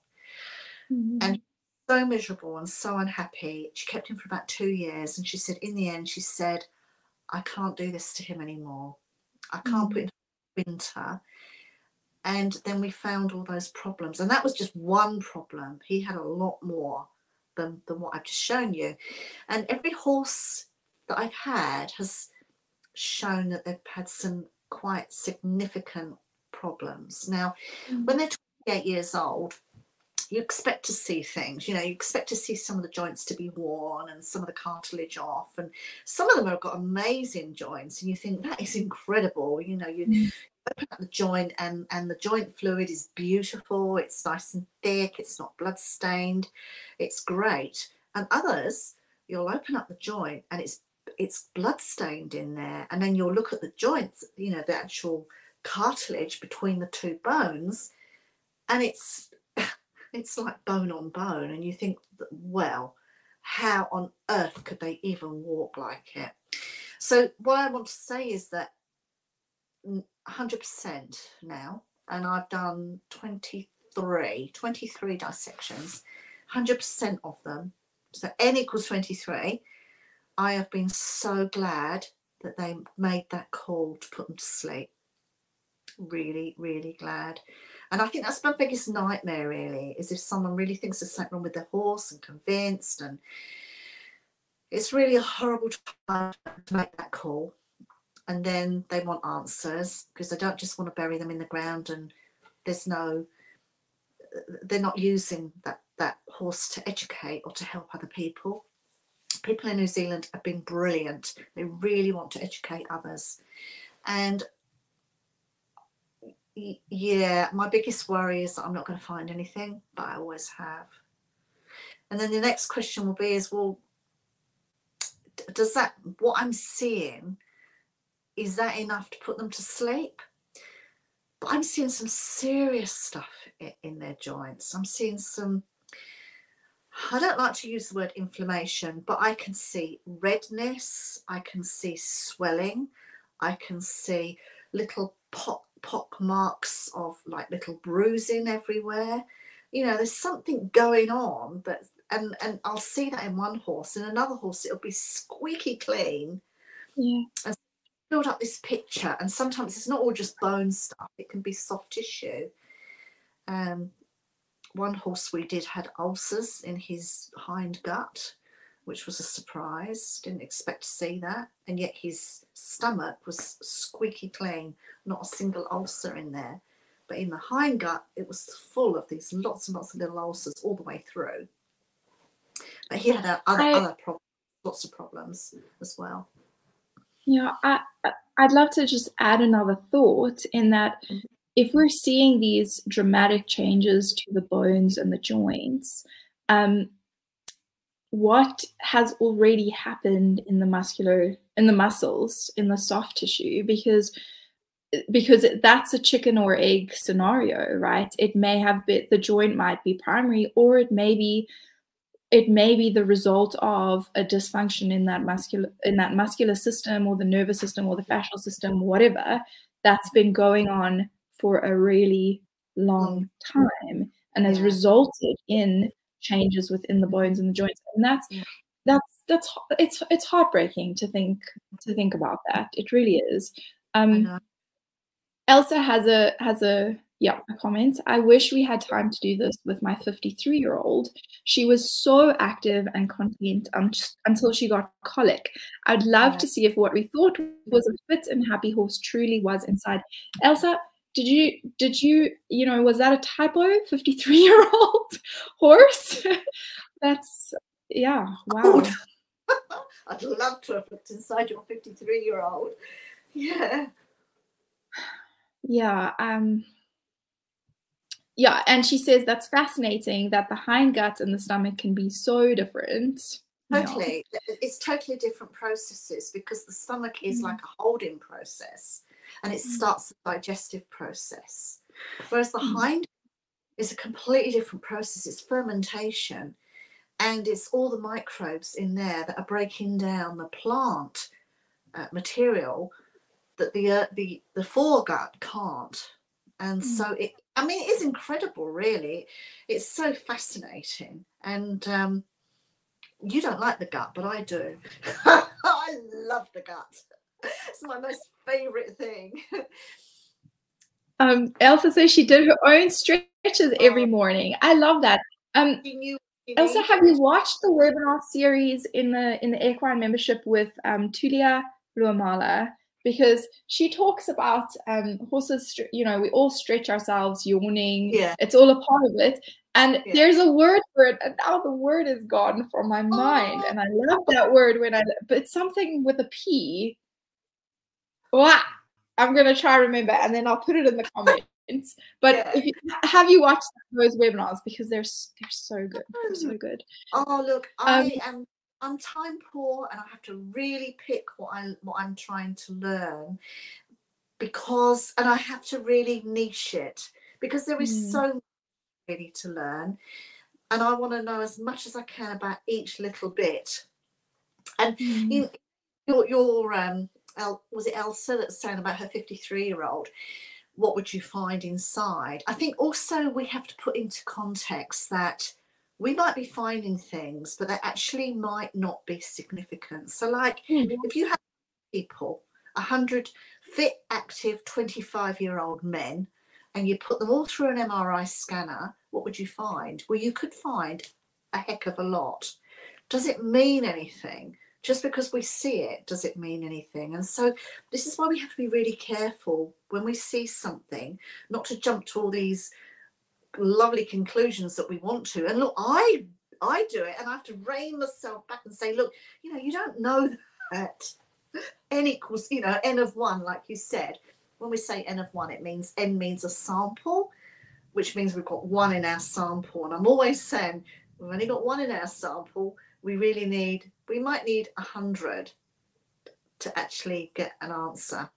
Mm-hmm. And so miserable and so unhappy. She kept him for about two years. And she said, in the end, she said, I can't do this to him anymore. I can't mm. put him winter. And then we found all those problems. And that was just one problem. He had a lot more than, than what I've just shown you. And every horse that I've had has shown that they've had some quite significant problems. Now, mm. when they're 28 years old, you expect to see things you know you expect to see some of the joints to be worn and some of the cartilage off and some of them have got amazing joints and you think that is incredible you know you mm. Open up the joint and and the joint fluid is beautiful. It's nice and thick. It's not blood stained it's great. And others you'll open up the joint and it's it's blood stained in there. And then you'll look at the joints you know the actual cartilage between the two bones and it's <laughs> it's like bone on bone, and you think, well, how on earth could they even walk like it? So, what I want to say is that 100% now, and I've done 23, 23 dissections, 100% of them, so n equals 23. I have been so glad that they made that call to put them to sleep. Really, really glad. And I think that's my biggest nightmare, really, is if someone really thinks there's something wrong with their horse and convinced. And it's really a horrible time to make that call. And then they want answers because they don't just want to bury them in the ground and there's no, they're not using that, that horse to educate or to help other people. People in New Zealand have been brilliant. They really want to educate others. And yeah, my biggest worry is that I'm not going to find anything, but I always have. And then the next question will be is, well, does that, what I'm seeing, is that enough to put them to sleep? But I'm seeing some serious stuff in their joints. I'm seeing some, I don't like to use the word inflammation, but I can see redness, I can see swelling, I can see little pock, pock marks of like little bruising everywhere. You know, there's something going on, but and and I'll see that in one horse. In another horse, it'll be squeaky clean. Yeah. And build up this picture, and sometimes it's not all just bone stuff. It can be soft tissue. Um, one horse we did had ulcers in his hind gut which was a surprise. Didn't expect to see that. And yet his stomach was squeaky clean, not a single ulcer in there. But in the hind gut, it was full of these lots and lots of little ulcers all the way through. But he had other, I, other problems, lots of problems as well. Yeah, I, I'd love to just add another thought in that mm-hmm. if we're seeing these dramatic changes to the bones and the joints, um, what has already happened in the muscular in the muscles in the soft tissue because because that's a chicken or egg scenario right it may have been the joint might be primary or it may be it may be the result of a dysfunction in that muscular in that muscular system or the nervous system or the fascial system whatever that's been going on for a really long time and has resulted in changes within the bones and the joints. And that's that's that's it's it's heartbreaking to think to think about that. It really is. Um elsa has a has a yeah. a comment i wish we had time to do this with my 53 year old she was so active and content um, until she got colic. I'd love yeah. to see if what we thought was a fit and happy horse truly was inside. Elsa did you did you you know was that a typo 53 year old <laughs> horse? <laughs> That's yeah wow. <laughs> I'd love to have looked inside your 53 year old yeah. Yeah um yeah and she says that's fascinating that the hind gut and the stomach can be so different totally yeah. it's totally different processes because the stomach is mm. like a holding process and it mm. starts the digestive process. Whereas the mm. hind is a completely different process. It's fermentation, and it's all the microbes in there that are breaking down the plant uh, material that the uh, the the foregut can't. And mm. so it, I mean, it is incredible, really. It's so fascinating, and um, you don't like the gut, but I do. <laughs> I love the gut. it's my most favorite thing. um, Elsa says she did her own stretches every oh. morning. I love that. Um, Elsa, have you watched the webinar series in the in the Equine membership with um, Tulia Luamala? Because she talks about um, horses, you know, we all stretch ourselves yawning. Yeah. It's all a part of it. And yeah. there's a word for it, and now the word is gone from my mind. Oh. And I love that word when I, but it's something with a P well, I'm gonna try remember, and then I'll put it in the comments. But yeah. you, have you watched those webinars because they're they're so good, they're so good. Oh look, I um, am I'm time poor, and I have to really pick what I what I'm trying to learn because, and I have to really niche it because there is mm. so really to learn, and I want to know as much as I can about each little bit. And mm. you, your your um El, was it Elsa that's saying about her 53 year old? What would you find inside? I think also we have to put into context that we might be finding things, but they actually might not be significant. So, like mm-hmm. if you have people, 100 fit, active 25 year old men, and you put them all through an MRI scanner, what would you find? Well, you could find a heck of a lot. Does it mean anything? just because we see it does it mean anything and so this is why we have to be really careful when we see something not to jump to all these lovely conclusions that we want to and look i i do it and i have to rein myself back and say look you know you don't know that n equals you know n of one like you said when we say n of one it means n means a sample which means we've got one in our sample and i'm always saying we've only got one in our sample. We really need, we might need a hundred to actually get an answer.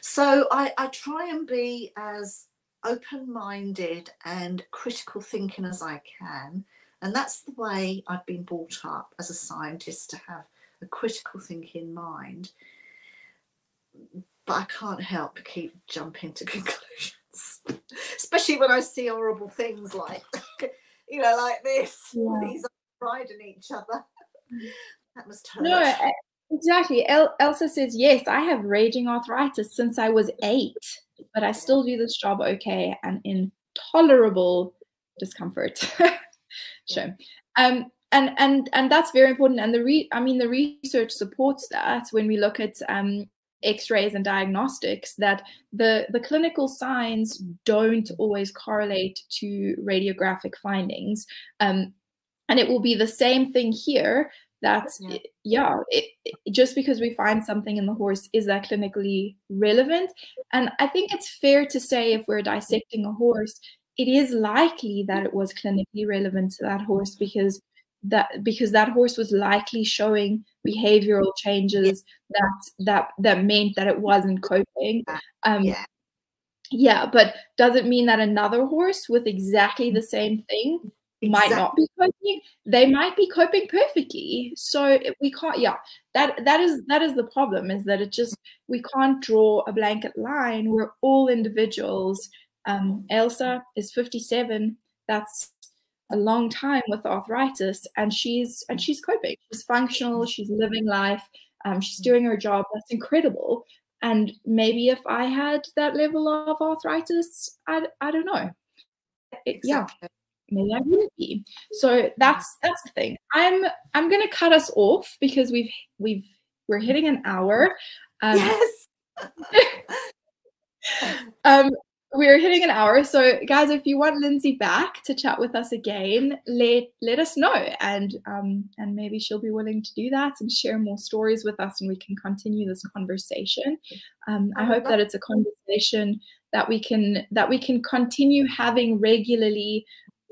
So I, I try and be as open-minded and critical thinking as I can. And that's the way I've been brought up as a scientist to have a critical thinking mind. But I can't help but keep jumping to <laughs> conclusions, especially when I see horrible things like, you know, like this. Yeah. These are riding each other. That must hurt. No, exactly. El- Elsa says, yes, I have raging arthritis since I was eight, but I still do this job okay and in tolerable discomfort. <laughs> sure. Um, and and and that's very important and the re i mean the research supports that when we look at um, x-rays and diagnostics that the the clinical signs don't always correlate to radiographic findings um, and it will be the same thing here that yeah, yeah it, it, just because we find something in the horse is that clinically relevant and i think it's fair to say if we're dissecting a horse it is likely that it was clinically relevant to that horse because that because that horse was likely showing behavioral changes yeah. that that that meant that it wasn't coping um yeah. yeah but does it mean that another horse with exactly the same thing exactly. might not be coping they might be coping perfectly. So we can't yeah that that is that is the problem is that it just we can't draw a blanket line. We're all individuals. Um elsa is 57 that's a long time with arthritis and she's and she's coping. She's functional. She's living life. Um, she's doing her job. That's incredible. And maybe if i had that level of arthritis i, I don't know. It, yeah maybe i wouldn't be so that's that's the thing. I'm i'm gonna cut us off because we've we've we're hitting an hour. Um, yes. <laughs> um we're hitting an hour. So guys if you want lindsey back to chat with us again let let us know. And um and maybe she'll be willing to do that and share more stories with us and we can continue this conversation. Um i hope that it's a conversation that we can that we can continue having regularly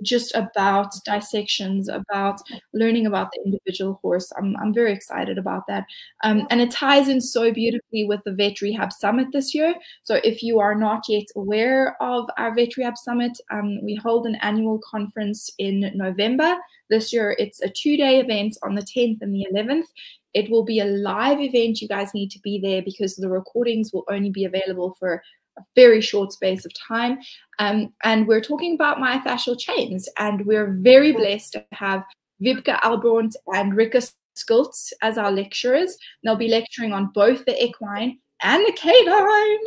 just about dissections, about learning about the individual horse. I'm, I'm very excited about that. Um, and it ties in so beautifully with the Vet Rehab Summit this year. So if you are not yet aware of our Vet Rehab Summit, um, we hold an annual conference in November. This year it's a two-day event on the 10th and the 11th. It will be a live event. You guys need to be there because the recordings will only be available for a very short space of time. Um, and we're talking about myofascial chains. And we're very blessed to have Vibeke Elbrønd and Rikke Schultz as our lecturers. They'll be lecturing on both the equine and the canine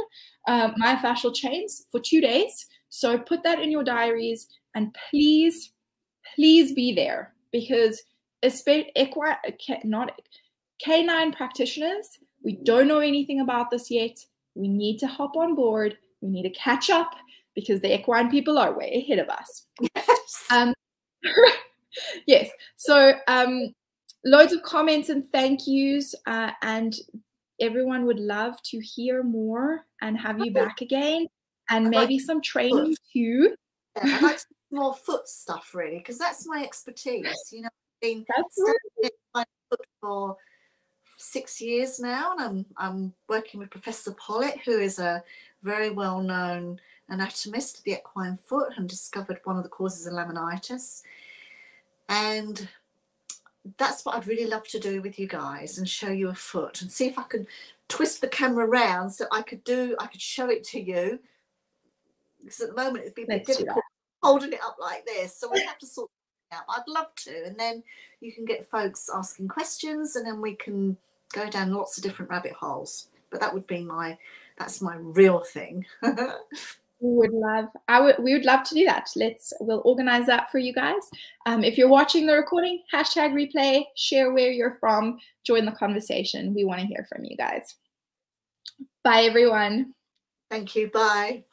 uh, myofascial chains for two days. So put that in your diaries and please, please be there because especially equine, not canine practitioners, we don't know anything about this yet we need to hop on board. We need to catch up because the equine people are way ahead of us. Yes. Um, <laughs> yes. So um, loads of comments and thank yous, uh, and everyone would love to hear more and have you back again, and maybe some training too. Yeah, like <laughs> more foot stuff really, because that's my expertise. You know, I've been that's right. foot for six years now, and I'm I'm working with Professor Pollitt, who is a very well known anatomist of the equine foot and discovered one of the causes of laminitis. And that's what I'd really love to do with you guys and show you a foot and see if I can twist the camera around so I could do I could show it to you. Because at the moment it'd be a bit Let's difficult holding it up like this. So we have to sort it out. I'd love to. And then you can get folks asking questions and then we can go down lots of different rabbit holes. But that would be my that's my real thing. <laughs> we would love I would we would love to do that. Let's we'll organize that for you guys. Um, if you're watching the recording, hashtag replay, share where you're from, join the conversation. We want to hear from you guys. Bye everyone. Thank you. Bye.